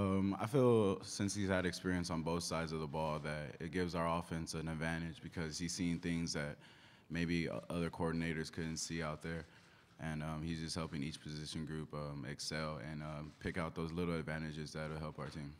Um, I feel since he's had experience on both sides of the ball that it gives our offense an advantage because he's seen things that maybe uh, other coordinators couldn't see out there. And um, he's just helping each position group um, excel and um, pick out those little advantages that'll help our team.